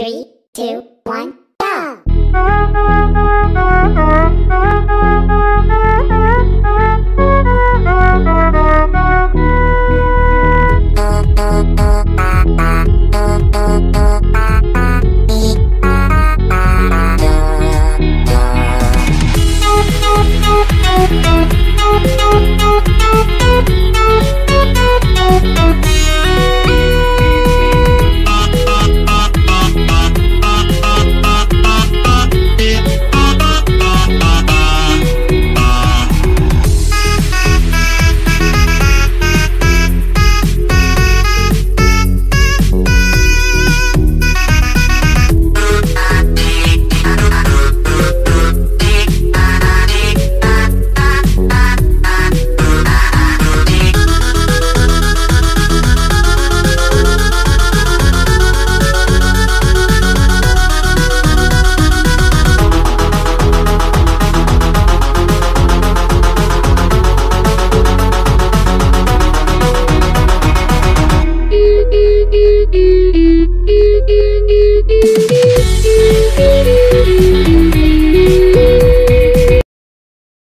Three, two, one!